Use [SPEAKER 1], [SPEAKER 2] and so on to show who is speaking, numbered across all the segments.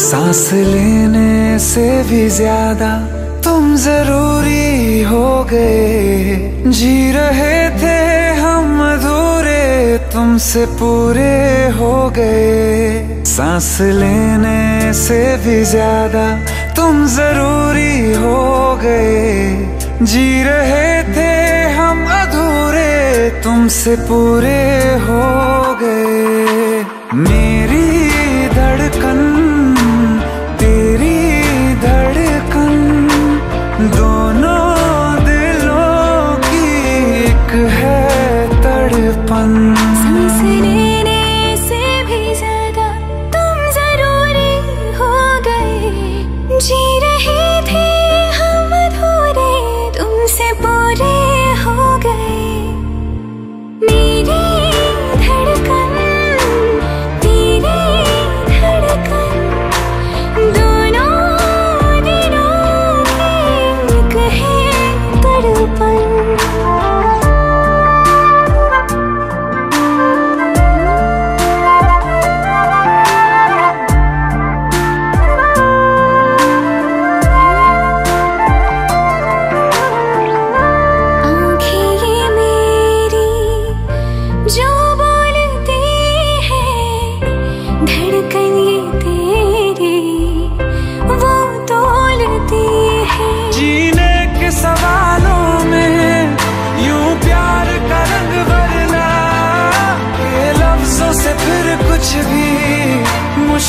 [SPEAKER 1] सांस लेने से भी ज़्यादा तुम ज़रूरी हो गए। जी रहे थे हम अधूरे, तुमसे पूरे हो गए। सांस लेने से भी ज़्यादा तुम ज़रूरी हो गए। जी रहे थे हम अधूरे, तुमसे पूरे हो गए। मेरी धड़कन दोनों दिलों है तड़पन।
[SPEAKER 2] भी ज़्यादा तुम ज़रूरी हो गए। जी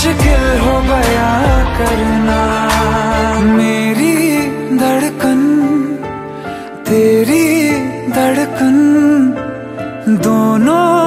[SPEAKER 1] मुश्किल हो गया करना। मेरी धड़कन तेरी धड़कन दोनों